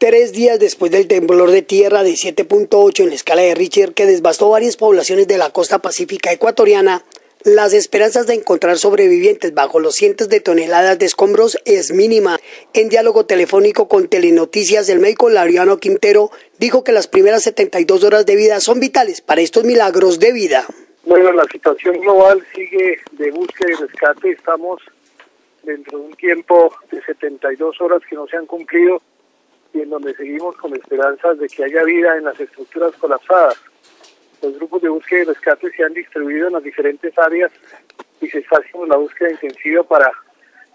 Tres días después del temblor de tierra de 7.8 en la escala de Richter que devastó varias poblaciones de la costa pacífica ecuatoriana, las esperanzas de encontrar sobrevivientes bajo los cientos de toneladas de escombros es mínima. En diálogo telefónico con Telenoticias, el médico Lariano Quintero dijo que las primeras 72 horas de vida son vitales para estos milagros de vida. Bueno, la situación global sigue de búsqueda y rescate. Estamos dentro de un tiempo de 72 horas que no se han cumplido y en donde seguimos con esperanzas de que haya vida en las estructuras colapsadas. Los grupos de búsqueda y rescate se han distribuido en las diferentes áreas y se está haciendo la búsqueda intensiva para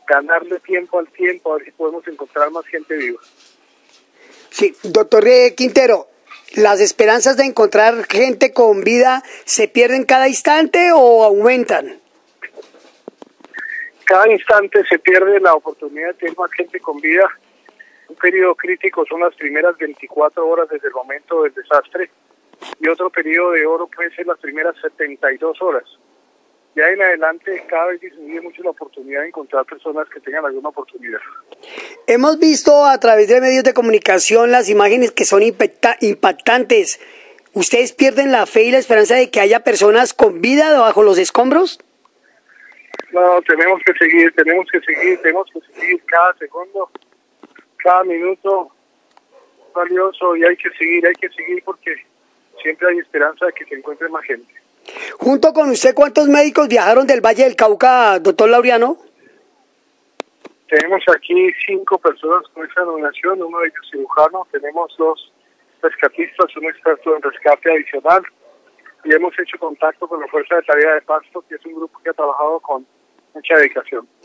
ganarle tiempo al tiempo, a ver si podemos encontrar más gente viva. Sí, doctor Quintero, ¿las esperanzas de encontrar gente con vida se pierden cada instante o aumentan? Cada instante se pierde la oportunidad de tener más gente con vida un periodo crítico son las primeras 24 horas desde el momento del desastre y otro periodo de oro puede ser las primeras 72 horas. Ya en adelante cada vez disminuye mucho la oportunidad de encontrar personas que tengan alguna oportunidad. Hemos visto a través de medios de comunicación las imágenes que son impactantes. ¿Ustedes pierden la fe y la esperanza de que haya personas con vida bajo los escombros? No, tenemos que seguir, tenemos que seguir, tenemos que seguir cada segundo cada minuto valioso y hay que seguir, hay que seguir porque siempre hay esperanza de que se encuentre más gente. Junto con usted, ¿cuántos médicos viajaron del Valle del Cauca, doctor Laureano? Tenemos aquí cinco personas con esa nominación, uno de ellos cirujano, tenemos dos rescatistas, un experto en rescate adicional y hemos hecho contacto con la Fuerza de Tarea de Pasto, que es un grupo que ha trabajado con mucha dedicación.